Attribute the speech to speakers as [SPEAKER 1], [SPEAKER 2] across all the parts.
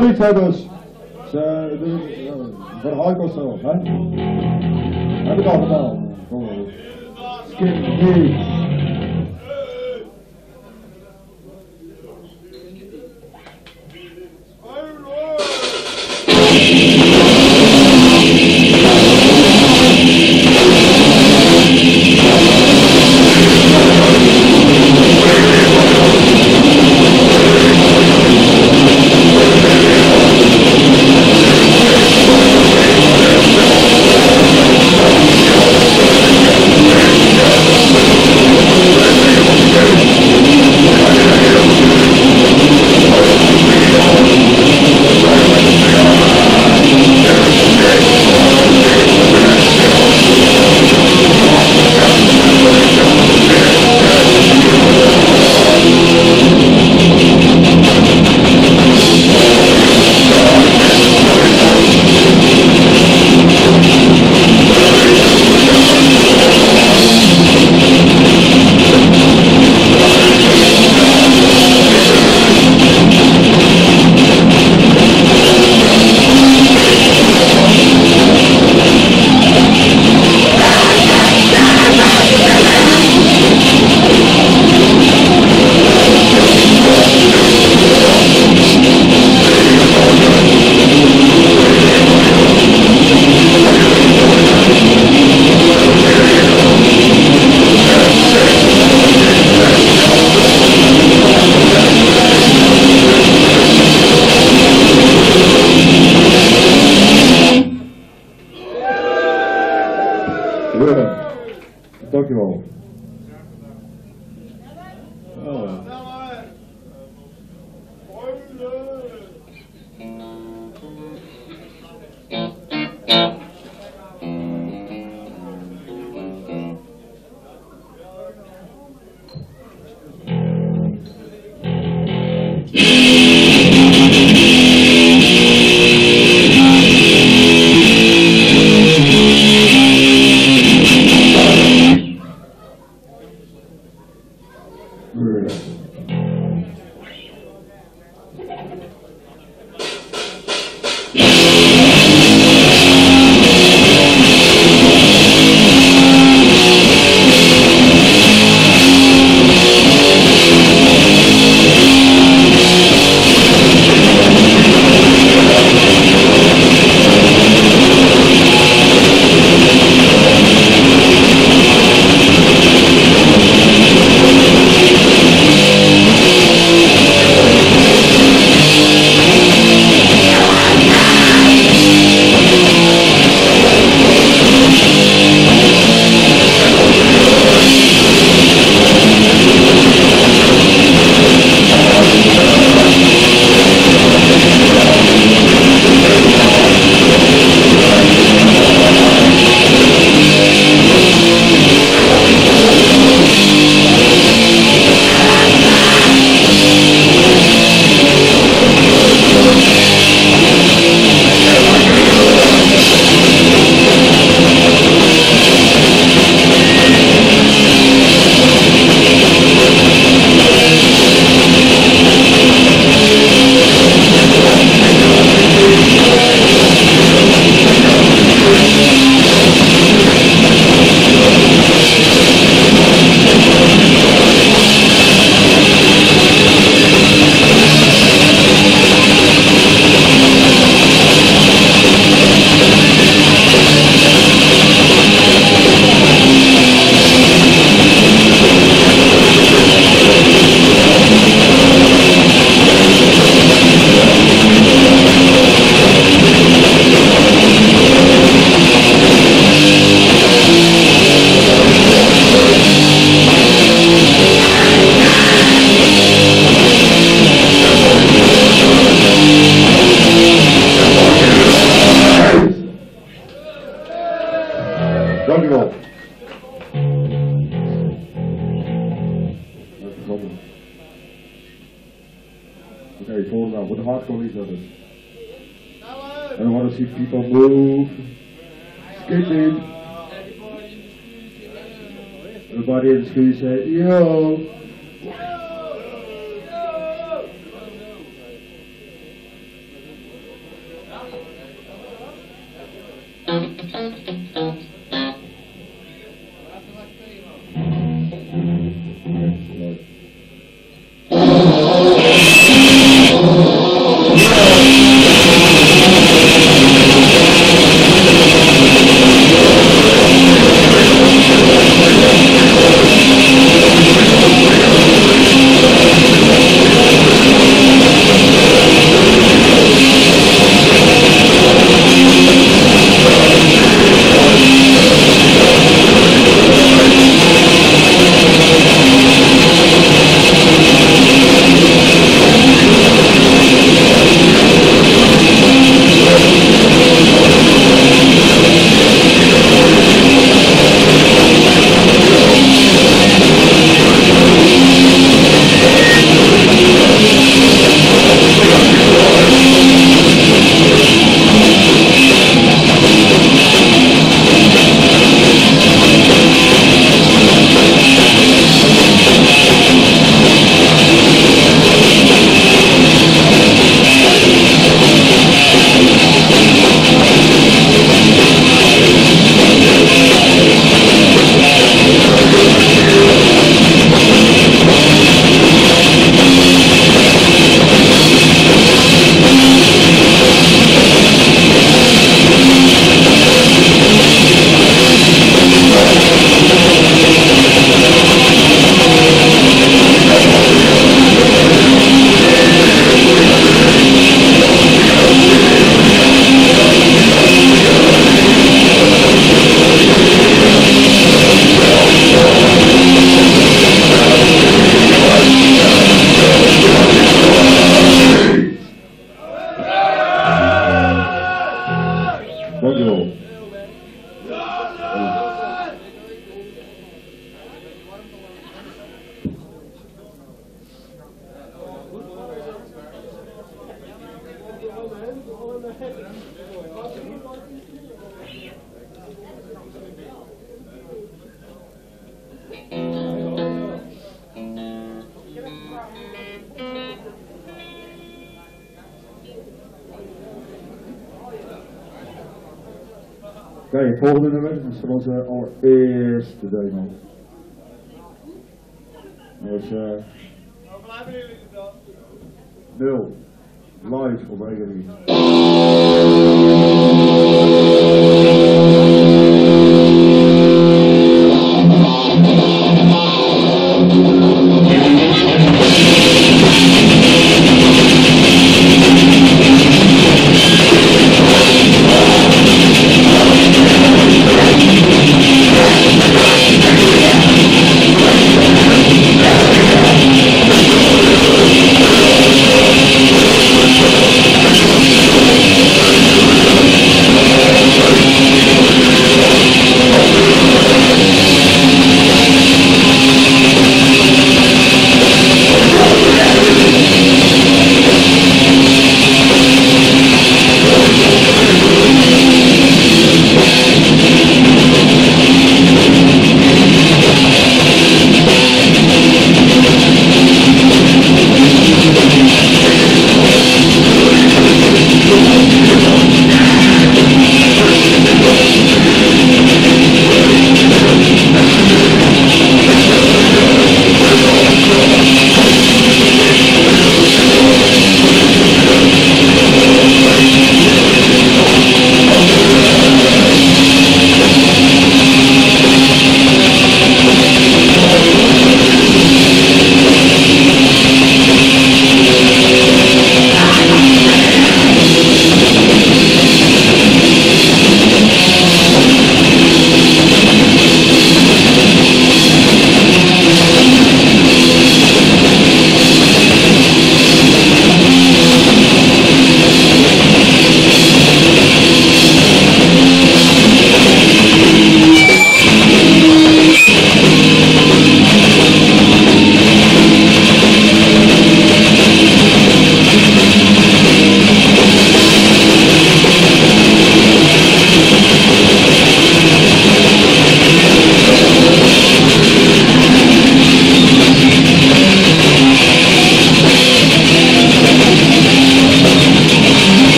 [SPEAKER 1] liefhebbers. Ze, verhaal of zo, hè? Heb ik al gedaan. Maar. 그러면, thank you. Oké, volgende nummer is van onze allereerste demo. Dat was eh nul. Live op Egerie.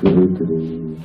[SPEAKER 1] Do-do-do-do.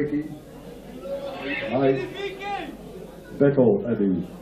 [SPEAKER 1] Wiki. battle Bickle, Eddie.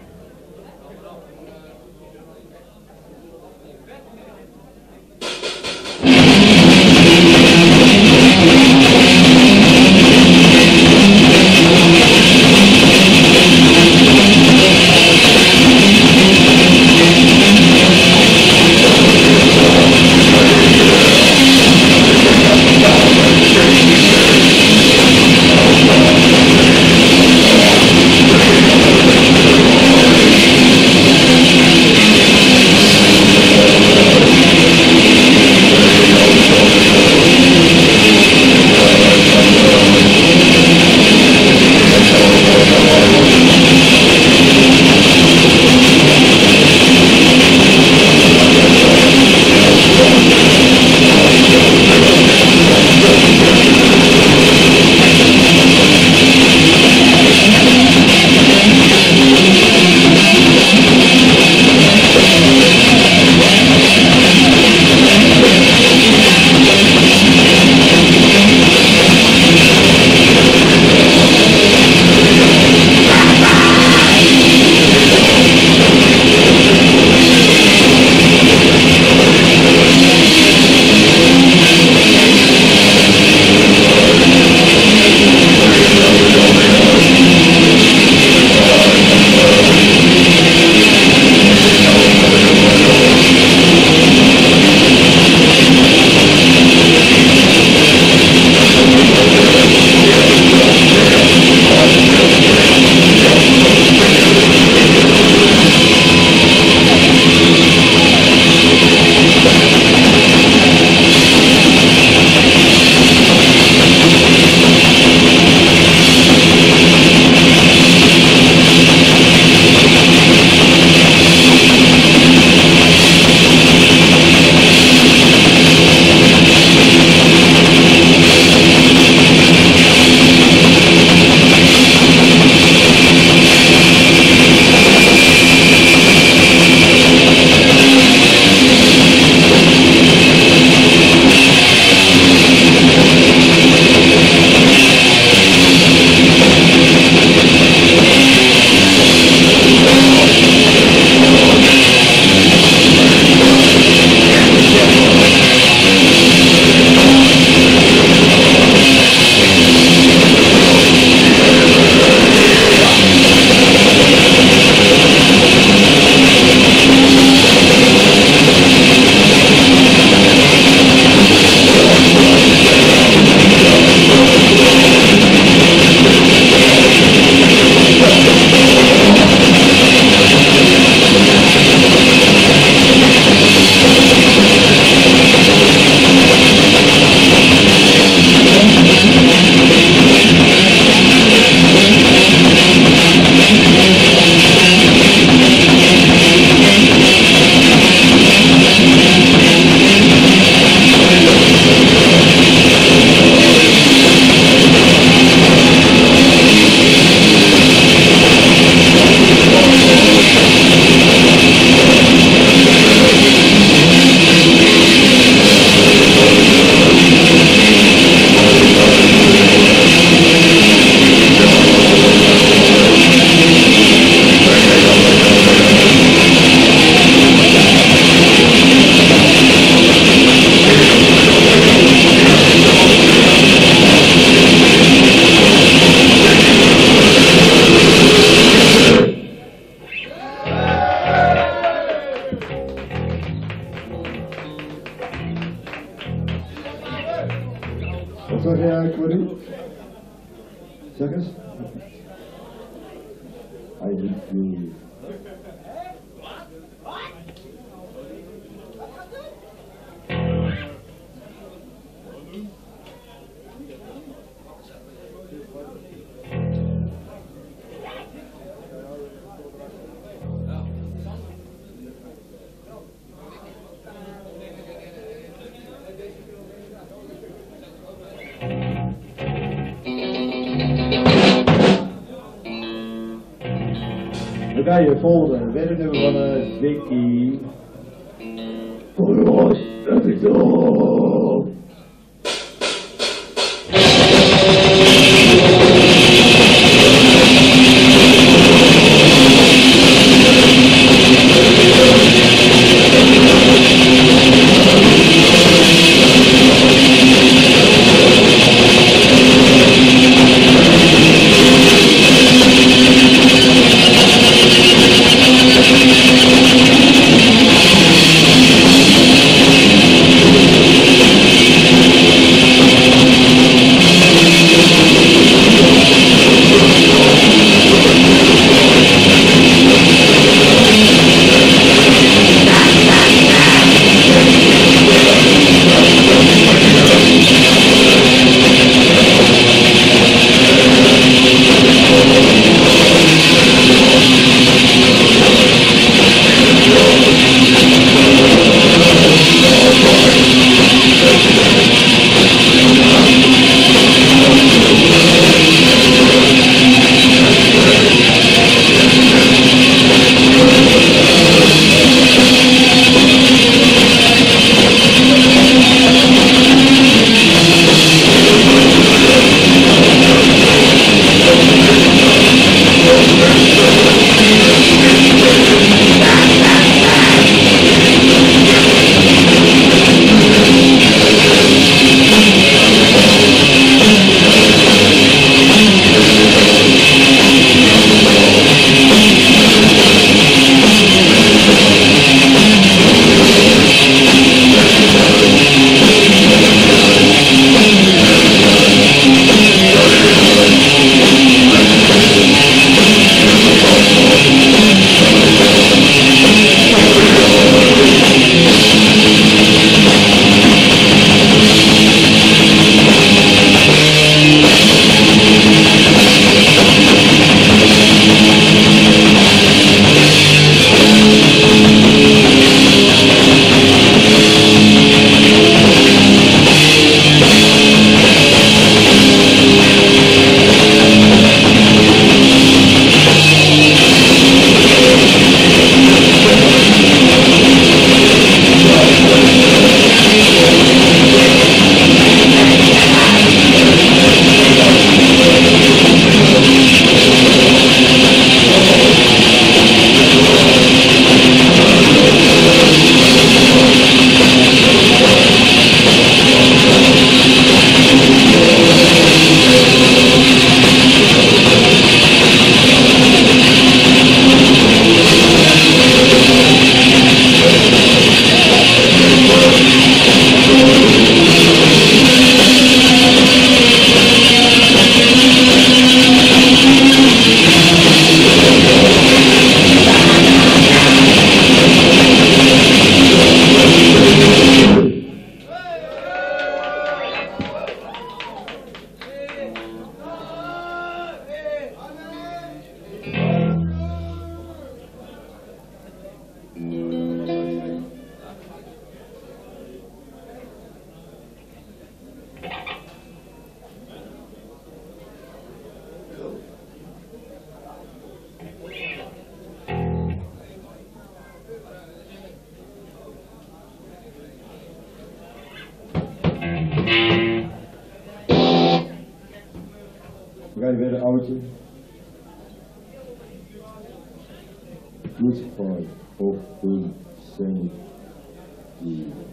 [SPEAKER 1] Je volgende. Weer een nummer van uh, Vicky. Oh, dat is zo. We gaan weer een oudje. Crucified of the Saint.
[SPEAKER 2] Thank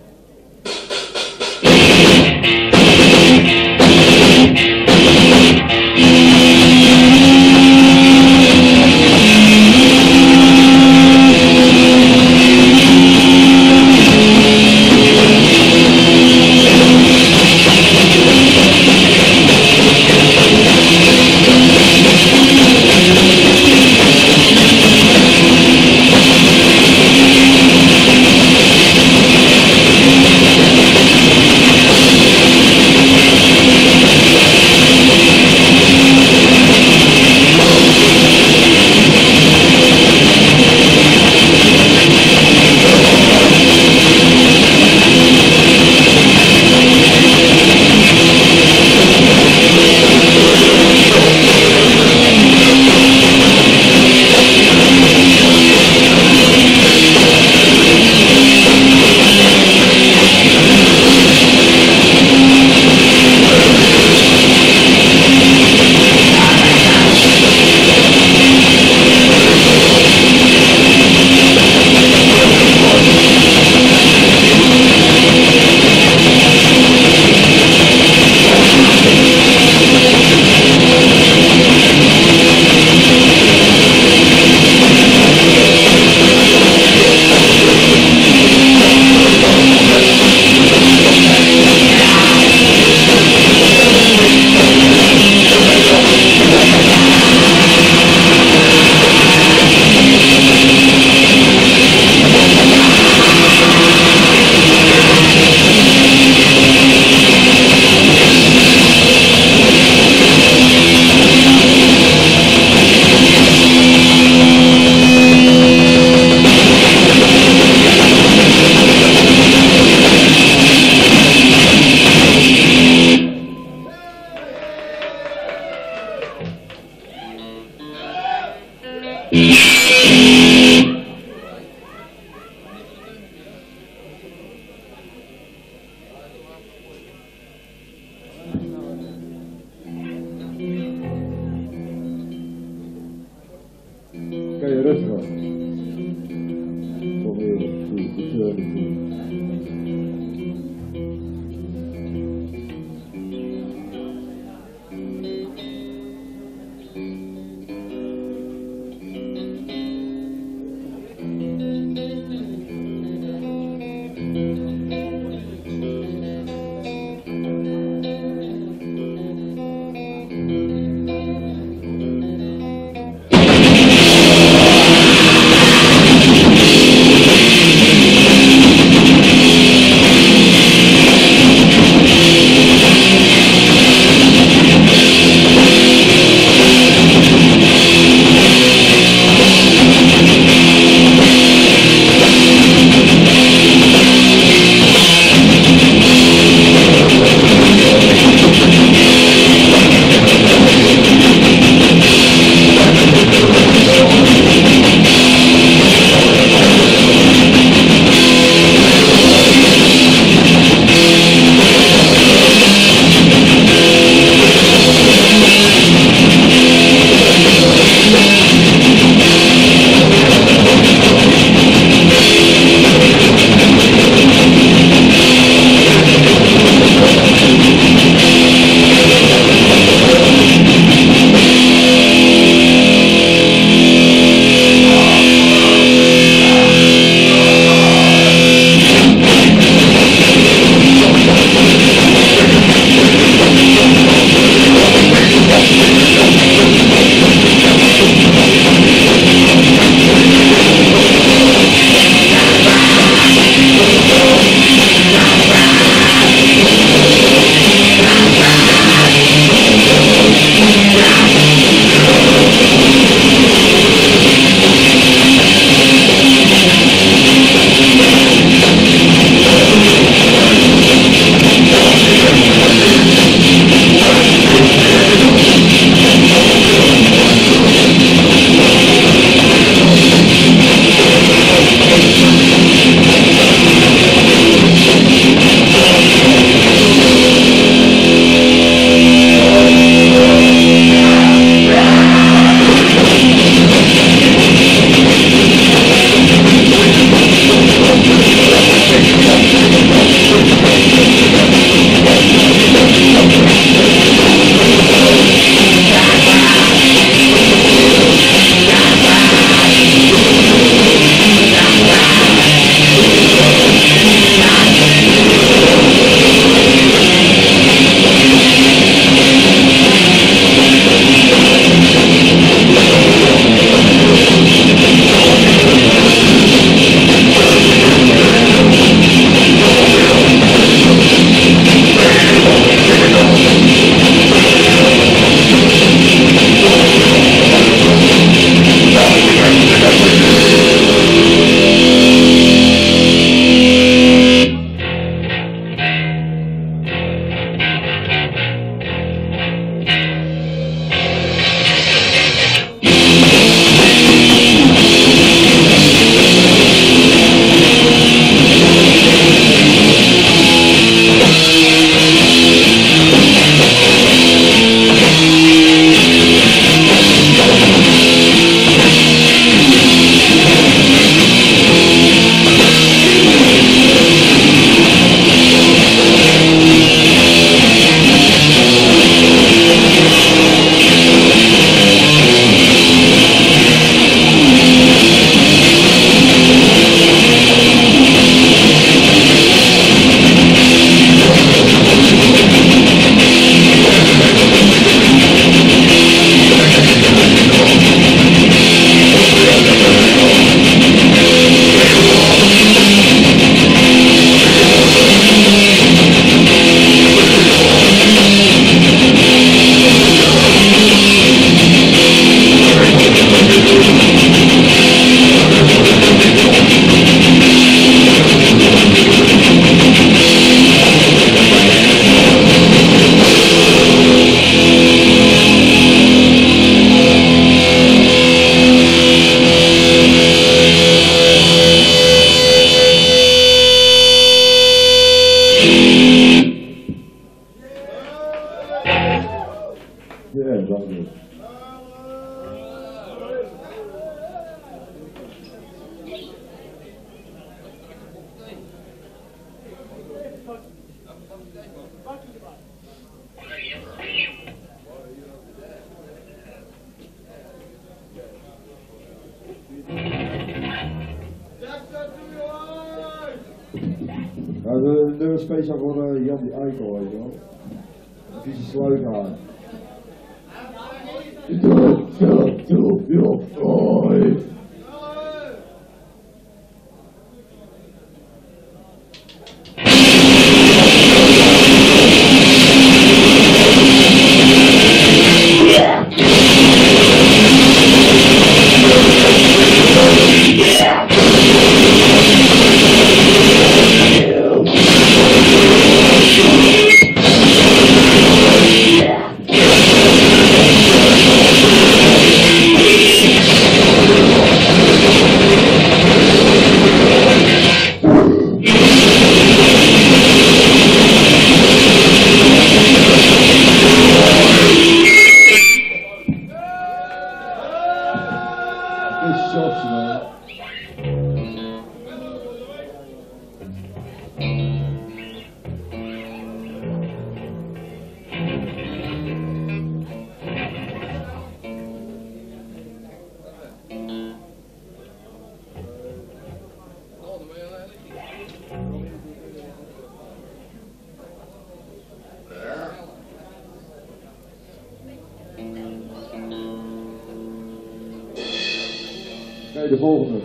[SPEAKER 1] Eh, de volgende.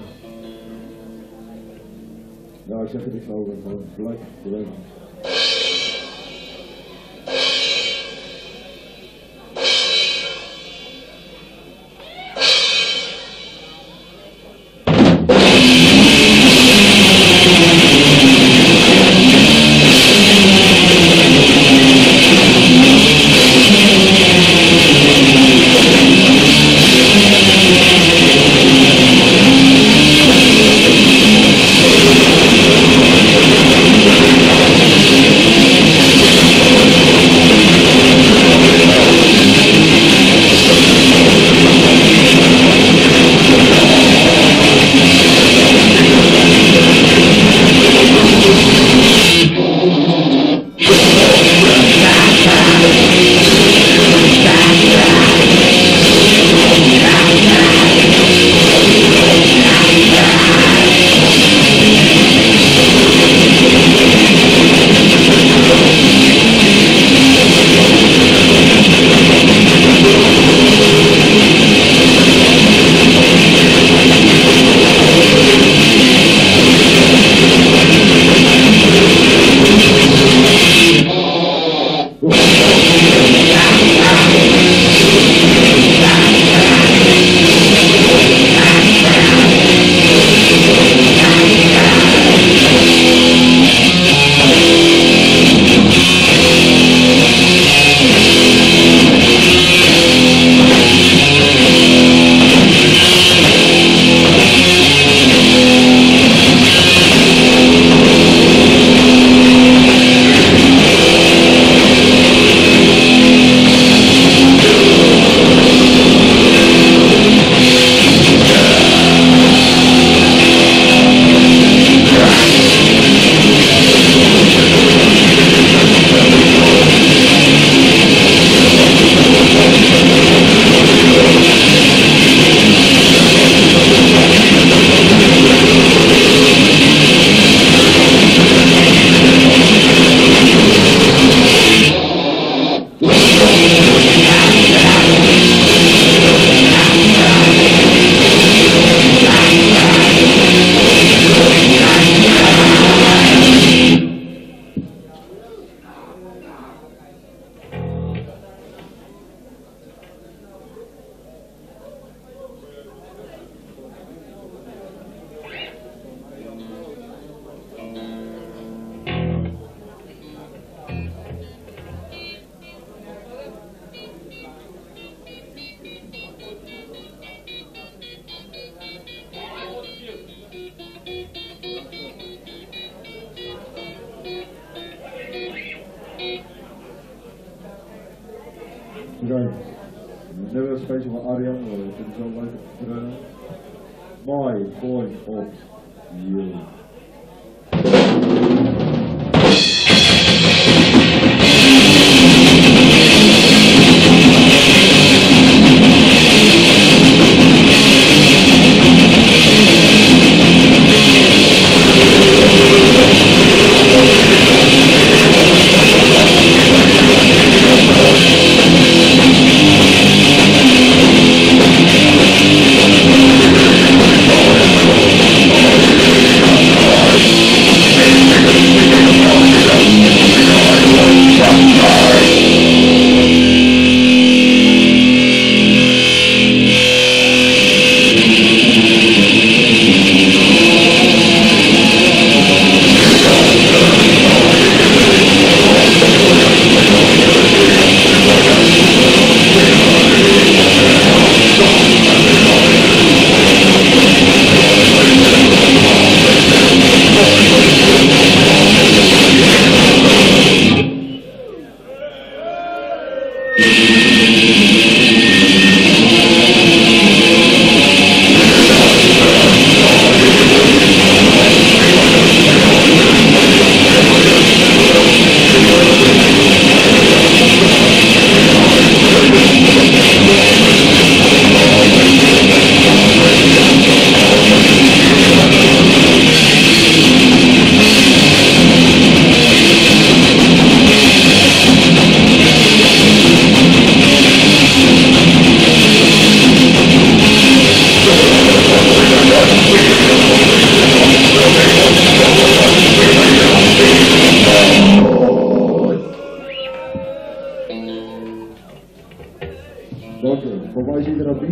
[SPEAKER 1] Ja, ik zeg het niet zo, maar het blijft blijven.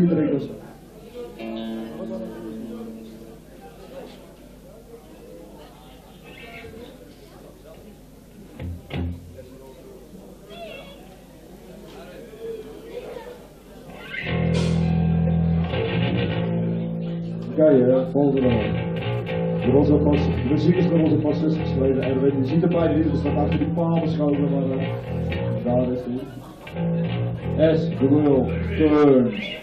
[SPEAKER 1] miracles.
[SPEAKER 2] Ja,
[SPEAKER 1] ja, volgende De roze pas, de muziek is van onze passes geschreven. En we zien de beide we staan achter die paal beschoven, maar eh, daar is hij. S, the wheel.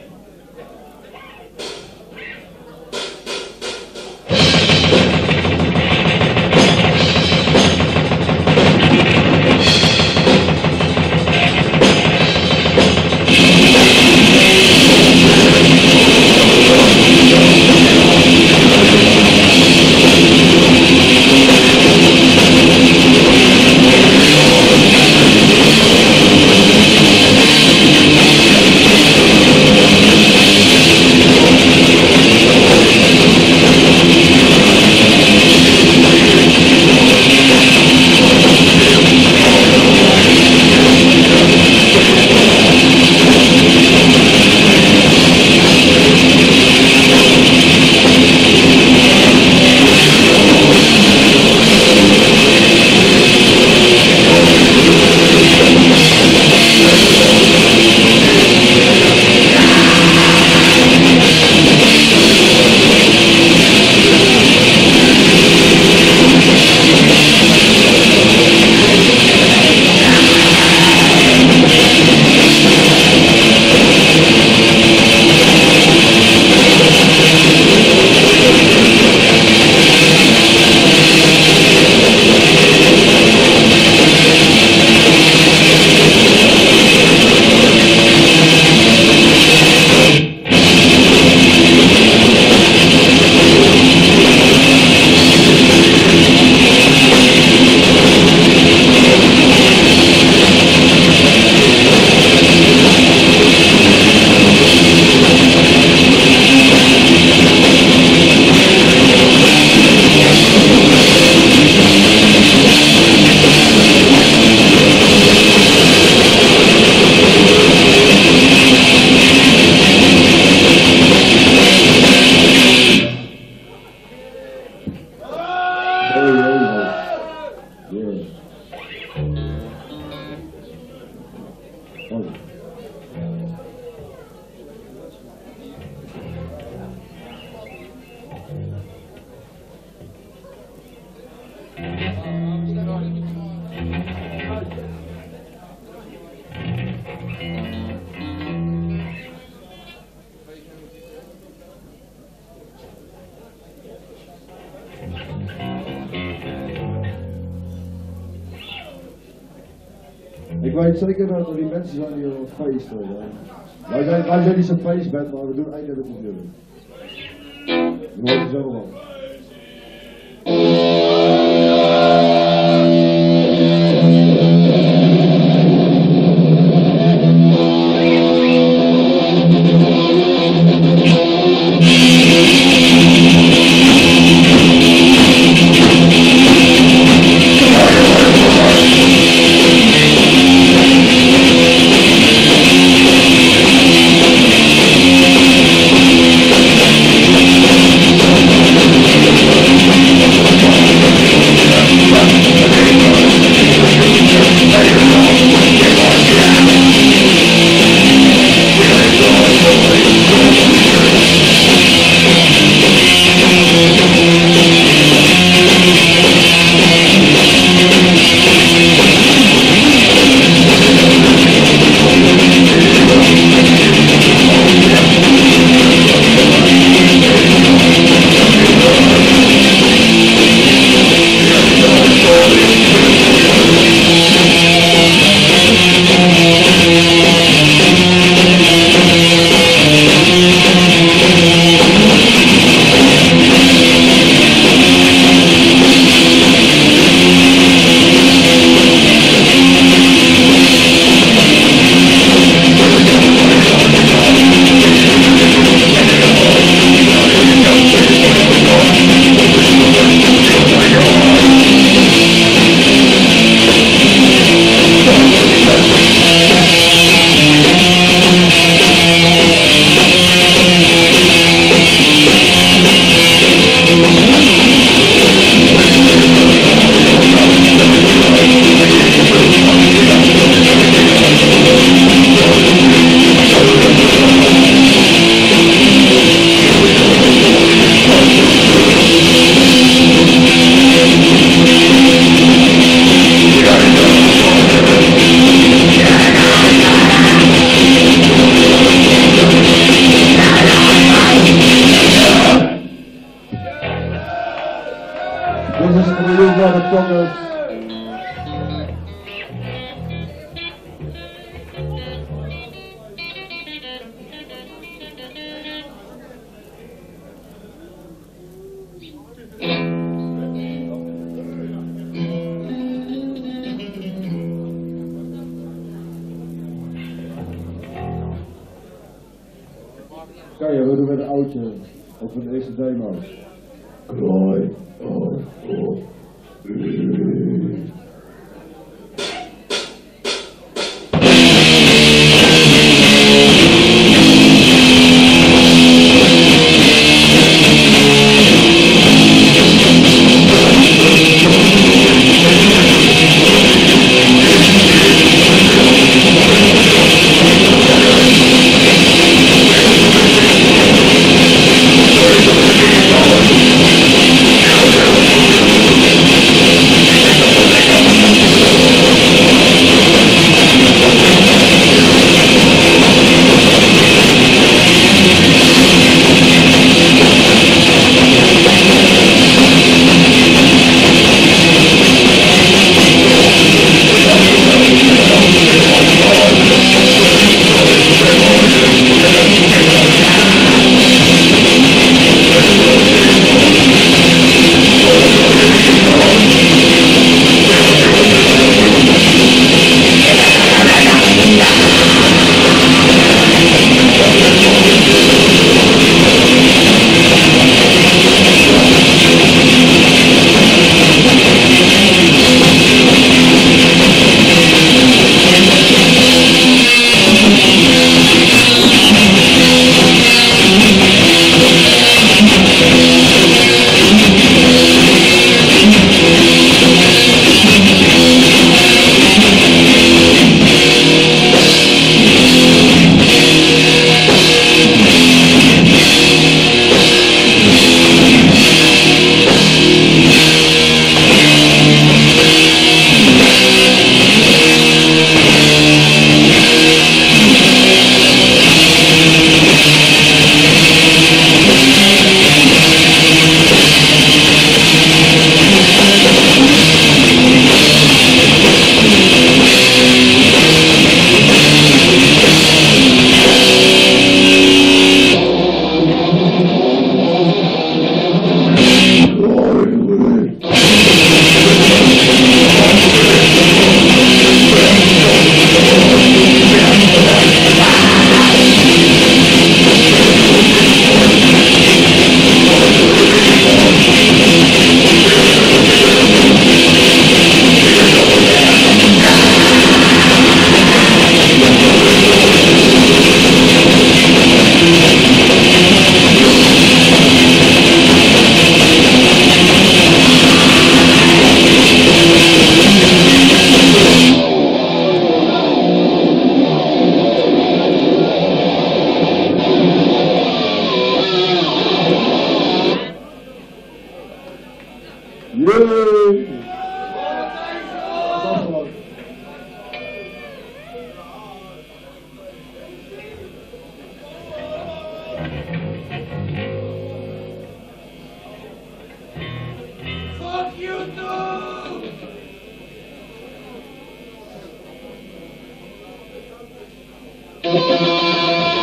[SPEAKER 1] als je niet zo feest bent, we doen eigenlijk dat moet zo wel. Kan je, we doen met een oudje. Of de eerste demo's.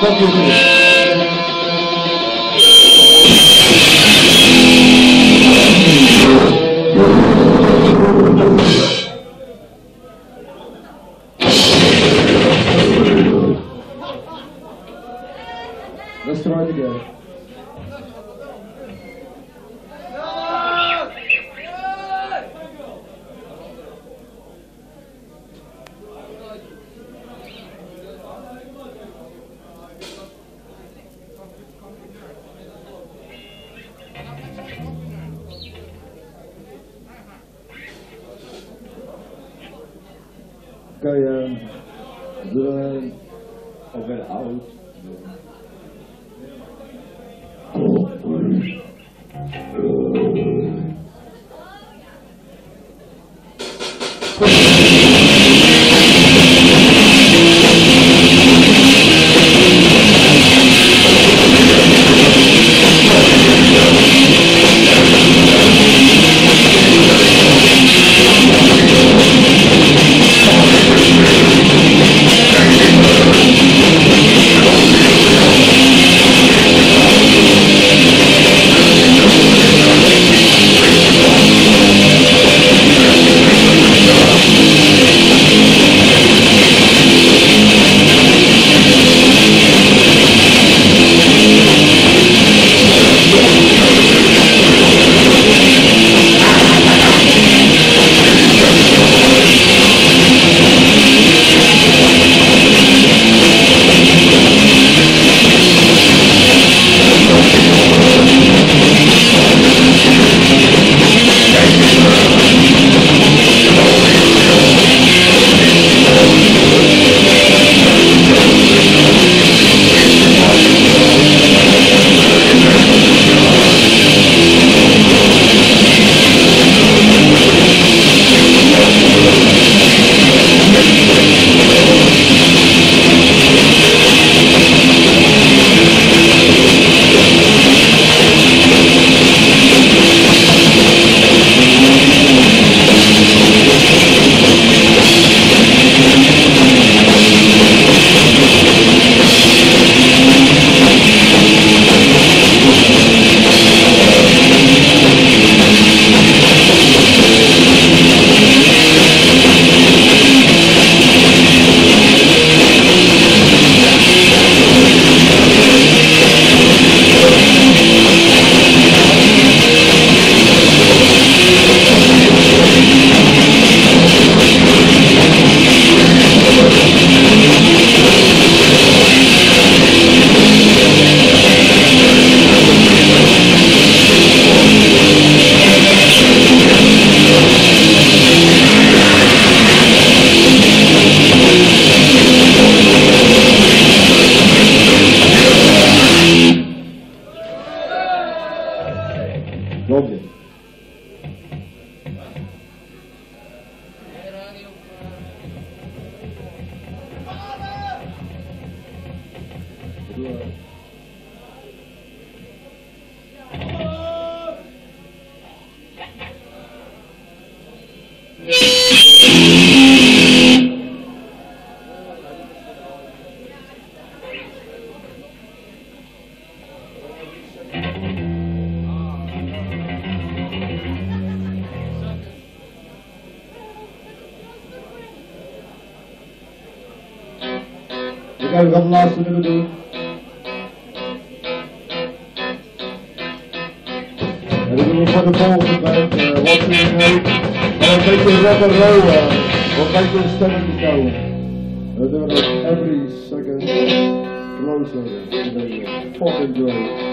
[SPEAKER 1] Campeonato. Yeah. second to go. They're doing every second closer to the fucking grave.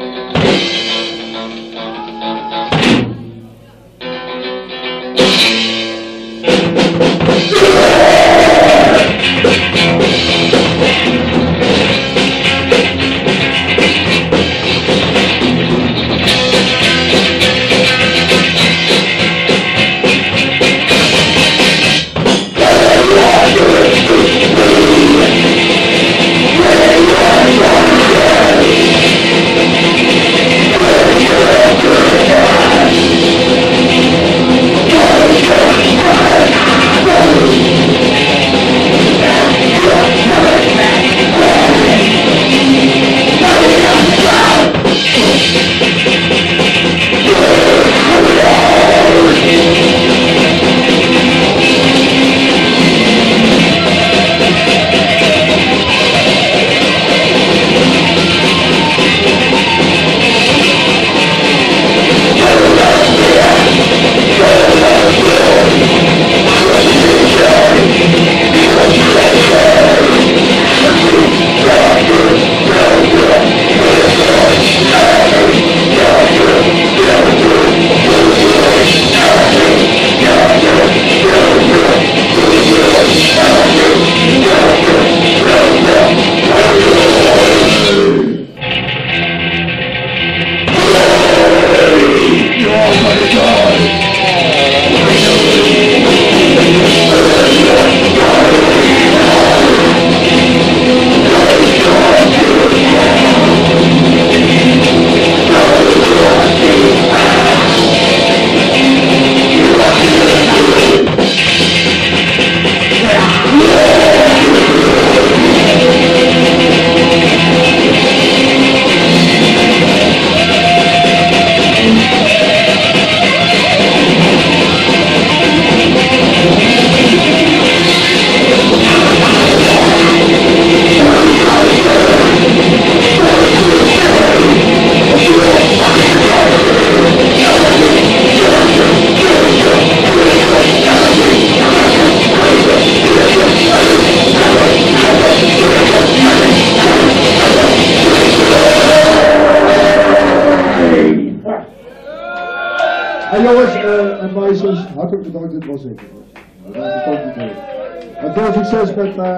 [SPEAKER 1] muchas gracias.